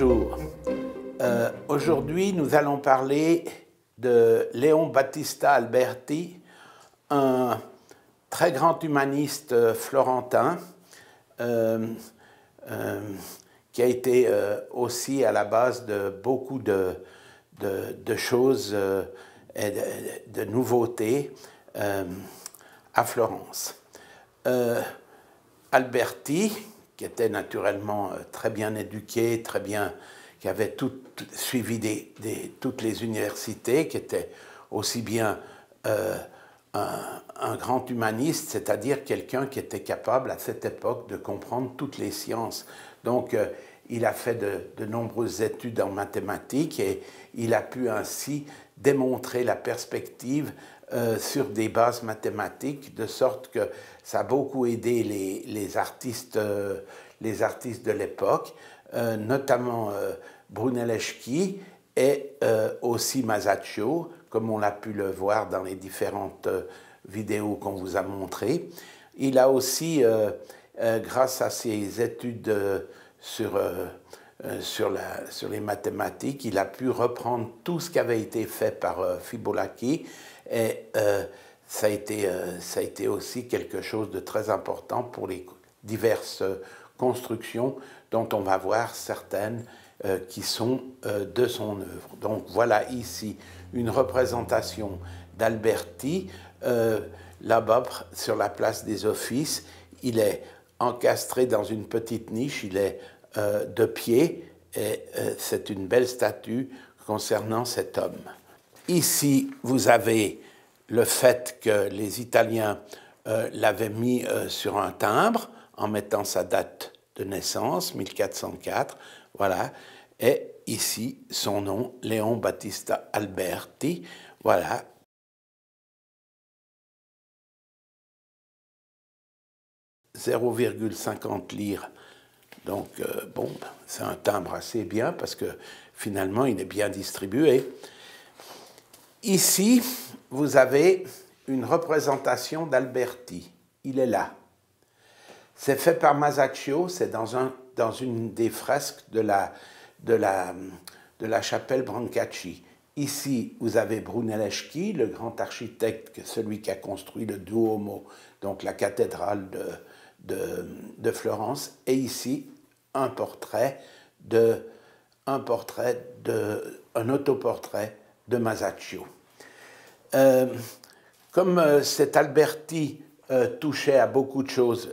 Bonjour. Euh, aujourd'hui, nous allons parler de Léon Battista Alberti, un très grand humaniste euh, florentin euh, qui a été aussi à la base de beaucoup de, de, choses et de, nouveautés à Florence. Alberti, qui était naturellement très bien éduqué, très bien qui avait tout, suivi toutes les universités, qui était aussi bien euh, un, grand humaniste, c'est-à-dire quelqu'un qui était capable à cette époque de comprendre toutes les sciences. Donc, euh, il a fait de, nombreuses études en mathématiques et il a pu ainsi démontrer la perspective euh, sur des bases mathématiques, de sorte que ça a beaucoup aidé les, les artistes, les artistes de l'époque. Euh, notamment euh, Brunelleschi et euh, aussi Masaccio, comme on l'a pu le voir dans les différentes vidéos qu'on vous a montrées. Il a aussi, grâce à ses études sur, sur, la, sur, les mathématiques, il a pu reprendre tout ce qui avait été fait par Fibonacci et ça, a été, ça a été aussi quelque chose de très important pour les diverses constructions dont on va voir certaines euh, qui sont euh, de son œuvre. Donc voilà ici une représentation d'Alberti, euh, là-bas sur la place des offices. Il est encastré dans une petite niche, il est de pied, et c'est une belle statue concernant cet homme. Ici, vous avez le fait que les Italiens l'avaient mis sur un timbre en mettant sa date de naissance, 1404, voilà. Et ici, son nom, Léon Battista Alberti, voilà. « 0,50 lire. Donc, euh, bon, c'est un timbre assez bien parce que finalement, il est bien distribué. Ici, vous avez une représentation d'Alberti. Il est là. C'est fait par Masaccio, c'est dans, un, dans une des fresques de la, chapelle Brancacci. Ici, vous avez Brunelleschi, le grand architecte, celui qui a construit le Duomo, donc la cathédrale de Florence. Et ici, un portrait de, un portrait de, un autoportrait de Masaccio. Euh, comme euh, cet Alberti euh, touchait à beaucoup de choses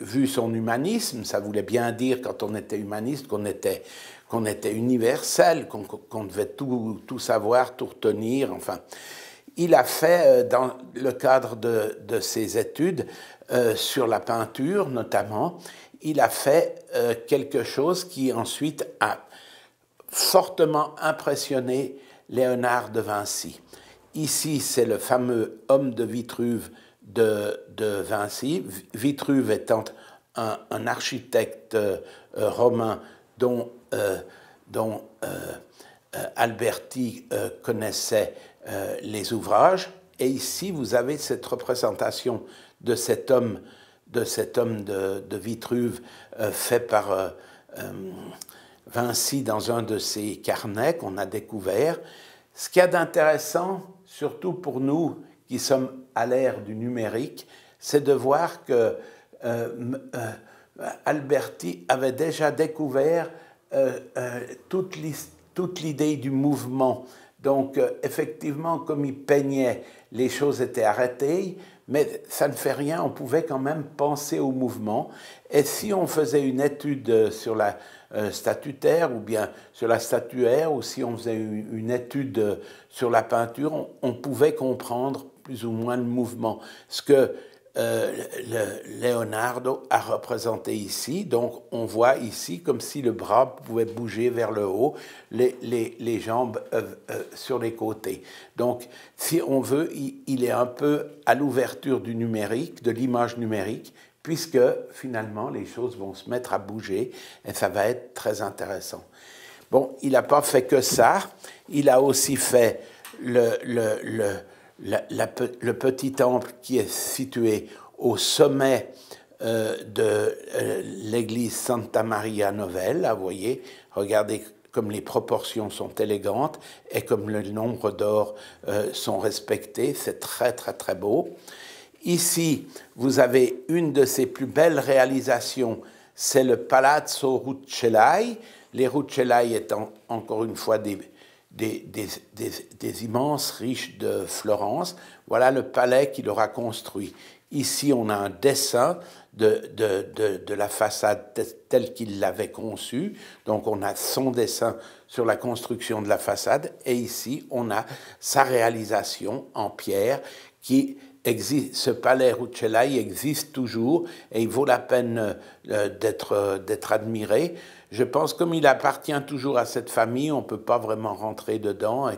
vu son humanisme, ça voulait bien dire quand on était humaniste qu'on était, qu'on était universel, qu'on devait tout, tout, savoir, tout retenir, enfin. Il a fait, dans le cadre de, de ses études sur la peinture notamment, il a fait euh, quelque chose qui ensuite a fortement impressionné Léonard de Vinci. Ici, c'est le fameux homme de Vitruve de, Vinci, Vitruve étant un, architecte euh, romain dont, dont euh, Alberti connaissait les ouvrages. Et ici, vous avez cette représentation de cet homme de, cet homme de, Vitruve fait par Vinci dans un de ses carnets qu'on a découvert. Ce qu'il y a d'intéressant, surtout pour nous qui sommes à l'ère du numérique, c'est de voir que euh, euh, Alberti avait déjà découvert euh, toute l'idée du mouvement. Donc, effectivement, comme il peignait, les choses étaient arrêtées, mais ça ne fait rien, on pouvait quand même penser au mouvement. Et si on faisait une étude sur la statutaire ou bien sur la statuaire, ou si on faisait une, étude sur la peinture, on, on pouvait comprendre plus ou moins le mouvement. Ce que euh, le Leonardo a représenté ici. Donc on voit ici comme si le bras pouvait bouger vers le haut, les, les, les jambes euh, euh, sur les côtés. Donc si on veut, il, est un peu à l'ouverture du numérique, de l'image numérique, puisque finalement les choses vont se mettre à bouger et ça va être très intéressant. Bon, il n'a pas fait que ça, il a aussi fait le, le, le le petit temple qui est situé au sommet de l'église Santa Maria Novella. Vous voyez, regardez comme les proportions sont élégantes et comme le nombre d'or sont respectés. C'est très très très beau. Ici, vous avez une de ses plus belles réalisations, c'est le Palazzo Rucellai. Les Rucellai étant encore une fois des, des, immenses riches de Florence. Voilà le palais qu'il aura construit. Ici, on a un dessin de, de la façade telle qu'il l'avait conçue. Donc, on a son dessin sur la construction de la façade. Et ici, on a sa réalisation en pierre qui ce palais Rucellai existe toujours et il vaut la peine euh, d'être admiré. Je pense comme il appartient toujours à cette famille, on ne peut pas vraiment rentrer dedans.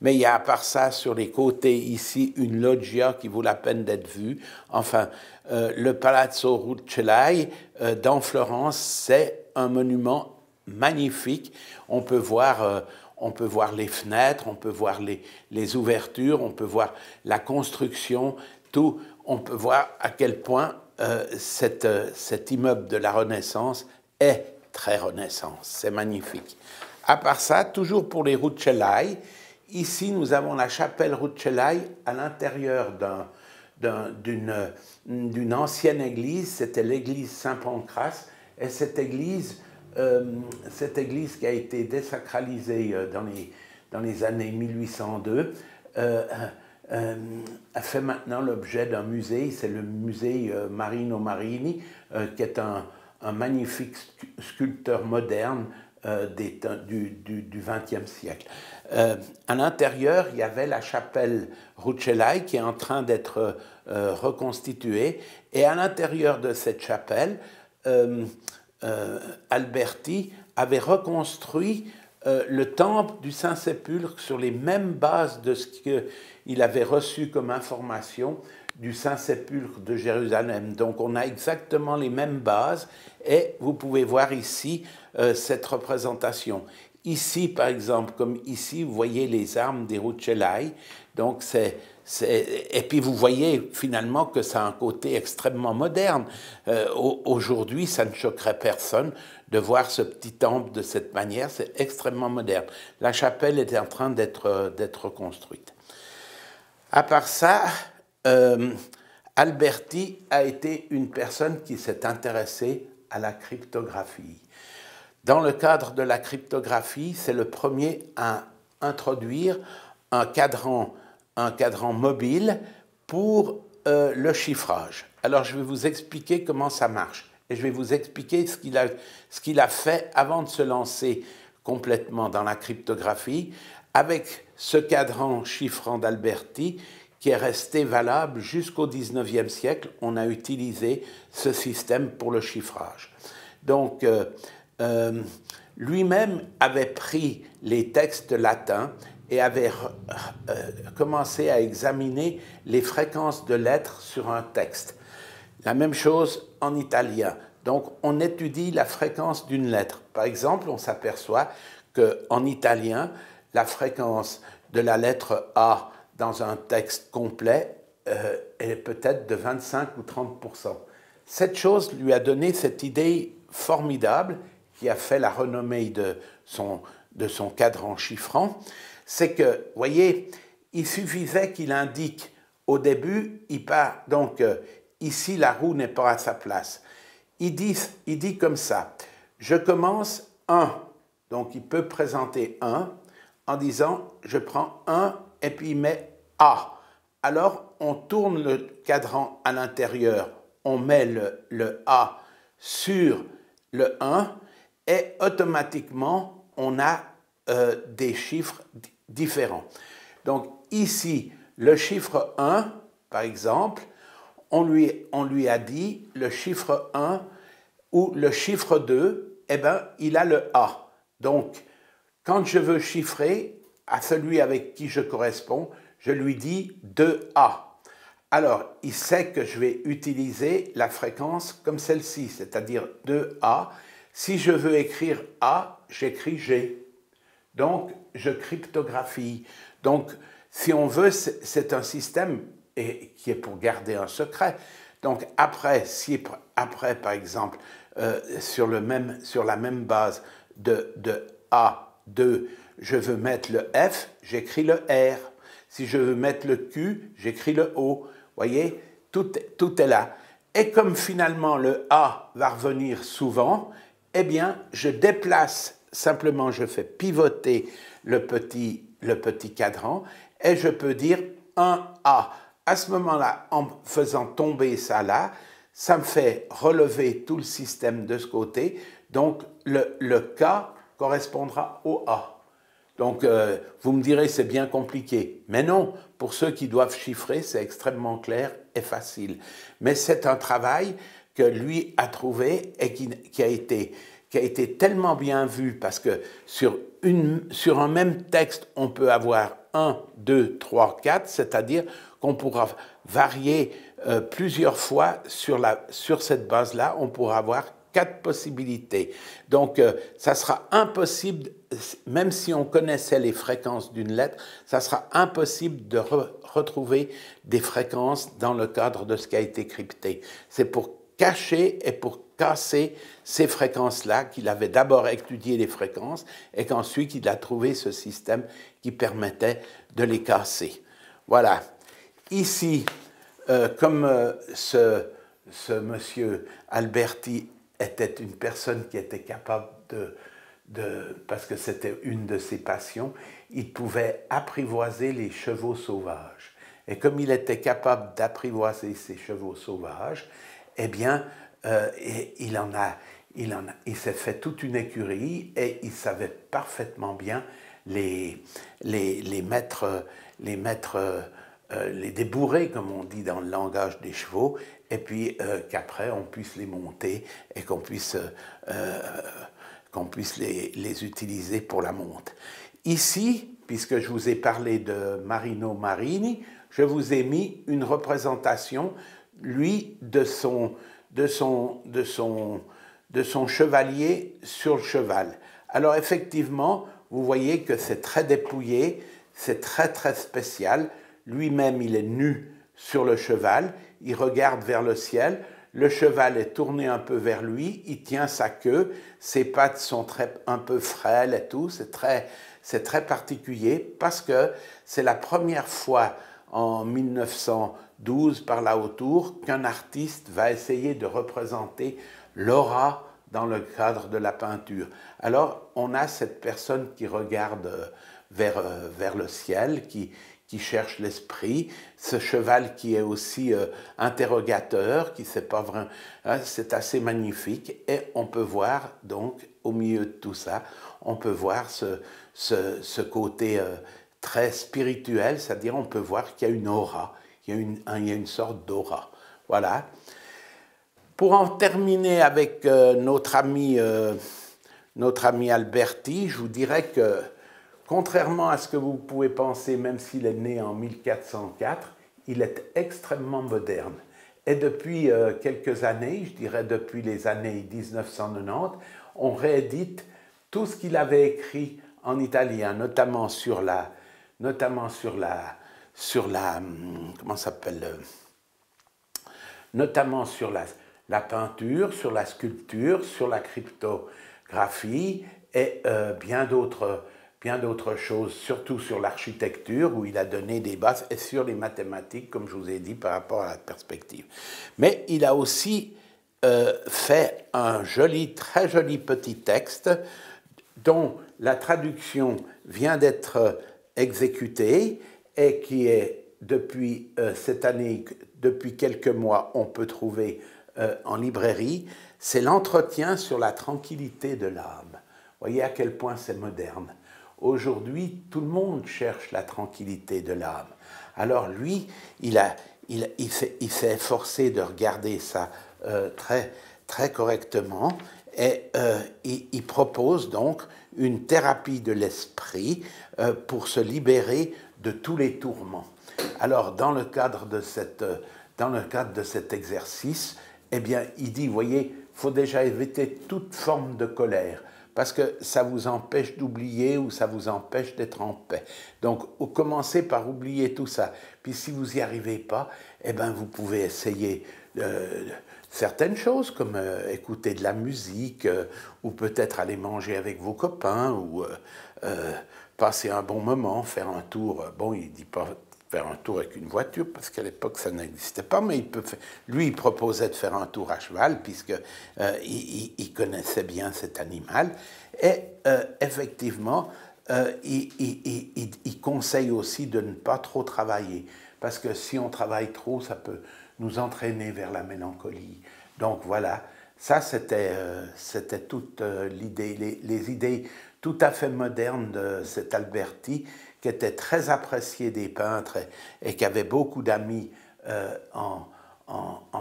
Mais il y a à part ça, sur les côtés ici, une loggia qui vaut la peine d'être vue. Enfin, euh, le Palazzo Rucellai dans Florence, c'est un monument magnifique. On peut voir on peut voir les fenêtres, on peut voir les, ouvertures, on peut voir la construction, tout. On peut voir à quel point euh, euh, cet immeuble de la Renaissance est très Renaissance. C'est magnifique. À part ça, toujours pour les Rucellai, ici nous avons la chapelle Rucellai à l'intérieur d'une ancienne église, c'était l'église Saint-Pancras, et cette église euh, cette église qui a été désacralisée euh, dans les, années 1802 euh, a fait maintenant l'objet d'un musée, c'est le musée Marino Marini, qui est un, un magnifique sculpteur moderne des, du XXe siècle. à l'intérieur, il y avait la chapelle Rucellai qui est en train d'être reconstituée, et à l'intérieur de cette chapelle, euh, Alberti avait reconstruit euh, le temple du Saint-Sépulcre sur les mêmes bases de ce qu'il avait reçu comme information du Saint-Sépulcre de Jérusalem. Donc on a exactement les mêmes bases et vous pouvez voir ici euh, cette représentation. Ici, par exemple, comme ici, vous voyez les armes des Rucellai. Donc c'est et puis vous voyez finalement que ça a un côté extrêmement moderne. Euh, aujourd'hui, ça ne choquerait personne de voir ce petit temple de cette manière. C'est extrêmement moderne. La chapelle est en train d'être euh, construite. À part ça, euh, Alberti a été une personne qui s'est intéressée à la cryptographie. Dans le cadre de la cryptographie, c'est le premier à introduire un cadran un cadran mobile pour euh, le chiffrage. Alors je vais vous expliquer comment ça marche et je vais vous expliquer ce qu'il a, qu'il a fait avant de se lancer complètement dans la cryptographie avec ce cadran chiffrant d'Alberti qui est resté valable jusqu'au 19e siècle. On a utilisé ce système pour le chiffrage. Donc, euh, euh, lui-même avait pris les textes latins et avait euh, commencé à examiner les fréquences de lettres sur un texte. La même chose en italien. Donc on étudie la fréquence d'une lettre. Par exemple, on s'aperçoit qu'en italien, la fréquence de la lettre A dans un texte complet euh, est peut-être de 25 ou 30% Cette chose lui a donné cette idée formidable qui a fait la renommée de son, de son cadran chiffrant c'est que, voyez, il suffisait qu'il indique au début, il part, donc euh, ici la roue n'est pas à sa place. Il dit, il dit comme ça, je commence 1, donc il peut présenter 1 en disant je prends 1 et puis il met A. Alors on tourne le cadran à l'intérieur, on met le, A sur le 1 et automatiquement on a euh, des chiffres différents. Donc ici, le chiffre 1, par exemple, on lui, on lui a dit le chiffre 1 ou le chiffre 2, eh bien, il a le A. Donc, quand je veux chiffrer à celui avec qui je corresponds, je lui dis 2A. Alors, il sait que je vais utiliser la fréquence comme celle-ci, c'est-à-dire 2A. Si je veux écrire A, j'écris G. Donc, je cryptographie. Donc, si on veut, c'est un système qui est pour garder un secret. Donc après, si après, par exemple, euh, sur, le même, sur la même base de, de A2, je veux mettre le F, j'écris le R. Si je veux mettre le Q, j'écris le O. voyez, tout, tout est là. Et comme finalement le A va revenir souvent, eh bien, je déplace, simplement je fais pivoter le petit, le petit cadran et je peux dire 1A. À ce moment-là, en faisant tomber ça là, ça me fait relever tout le système de ce côté. Donc, le, le K correspondra au A. Donc, euh, vous me direz, c'est bien compliqué. Mais non, pour ceux qui doivent chiffrer, c'est extrêmement clair et facile. Mais c'est un travail que lui a trouvé et qui, a, été, qui a été tellement bien vu parce que sur, une, sur un même texte, on peut avoir 1, 2, 3, 4, c'est-à-dire qu'on pourra varier euh, plusieurs fois sur, la, sur cette base-là, on pourra avoir quatre possibilités. Donc, euh, ça sera impossible, même si on connaissait les fréquences d'une lettre, ça sera impossible de retrouver des fréquences dans le cadre de ce qui a été crypté. C'est pour cacher et pour casser ces fréquences-là qu'il avait d'abord étudié les fréquences et qu'ensuite il a trouvé ce système qui permettait de les casser. Voilà. Ici, euh, comme euh, ce, ce, monsieur Alberti était une personne qui était capable de, de parce que c'était une de ses passions, il pouvait apprivoiser les chevaux sauvages. Et comme il était capable d'apprivoiser ces chevaux sauvages, eh bien, euh, il en a, il, en a, il s'est fait toute une écurie et il savait parfaitement bien les, les, les les mettre, euh, les débourrer, comme on dit dans le langage des chevaux, et puis euh, qu'après on puisse les monter et qu'on puisse, qu'on puisse les, les, utiliser pour la monte. Ici, puisque je vous ai parlé de Marino Marini, je vous ai mis une représentation lui, de son, de son, de son, de son chevalier sur le cheval. Alors effectivement, vous voyez que c'est très dépouillé, c'est très très spécial. Lui-même, il est nu sur le cheval, il regarde vers le ciel, le cheval est tourné un peu vers lui, il tient sa queue, ses pattes sont très, un peu frêles et tout, c'est très, c'est très particulier parce que c'est la première fois en 1900 12 par là autour qu'un artiste va essayer de représenter l'aura dans le cadre de la peinture. Alors on a cette personne qui regarde euh, vers, euh, vers le ciel, qui, qui cherche l'esprit, ce cheval qui est aussi euh, interrogateur, qui sait pas vraiment, hein, c'est assez magnifique et on peut voir donc au milieu de tout ça, on peut voir ce, ce, côté très spirituel, c'est-à-dire on peut voir qu'il y a une aura, il y a une, il y a une sorte d'aura. Voilà. Pour en terminer avec euh, notre, ami, euh, notre ami Alberti, je vous dirais que, contrairement à ce que vous pouvez penser, même s'il est né en 1404, il est extrêmement moderne. Et depuis euh, quelques années, je dirais depuis les années 1990, on réédite tout ce qu'il avait écrit en italien, notamment sur la, notamment sur la, sur la, hum, comment s'appelle, euh, notamment sur la, la, peinture, sur la sculpture, sur la cryptographie et euh, bien d'autres bien d'autres choses, surtout sur l'architecture, où il a donné des bases, et sur les mathématiques, comme je vous ai dit, par rapport à la perspective. Mais il a aussi euh, fait un joli, très joli petit texte, dont la traduction vient d'être exécutée, et qui est depuis euh, cette année, depuis quelques mois, on peut trouver euh, en librairie, c'est l'entretien sur la tranquillité de l'âme. Voyez à quel point c'est moderne. Aujourd'hui, tout le monde cherche la tranquillité de l'âme. Alors lui, il, s'est efforcé de regarder ça euh, très, correctement et il, il, propose donc une thérapie de l'esprit pour se libérer de tous les tourments. Alors, dans le cadre de, cette, dans le cadre de cet exercice, eh bien, il dit, voyez, il faut déjà éviter toute forme de colère, parce que ça vous empêche d'oublier ou ça vous empêche d'être en paix. Donc, commencez par oublier tout ça. Puis si vous n'y arrivez pas, eh bien, vous pouvez essayer certaines choses comme écouter de la musique ou peut-être aller manger avec vos copains ou passer un bon moment, faire un tour. Bon, il dit pas faire un tour avec une voiture, parce qu'à l'époque ça n'existait pas, mais il peut lui il proposait de faire un tour à cheval, puisque euh, il, connaissait bien cet animal. Et euh, effectivement, euh, il, conseille aussi de ne pas trop travailler, parce que si on travaille trop, ça peut nous entraîner vers la mélancolie. Donc voilà, ça c'était c'était toute l'idée, les idées tout à fait modernes de cet Alberti qui était très apprécié des peintres et, qui avait beaucoup d'amis euh, en,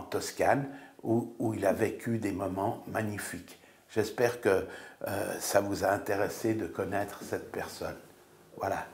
Toscane, où, il a vécu des moments magnifiques. J'espère que euh, ça vous a intéressé de connaître cette personne. Voilà.